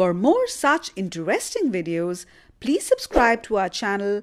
For more such interesting videos, please subscribe to our channel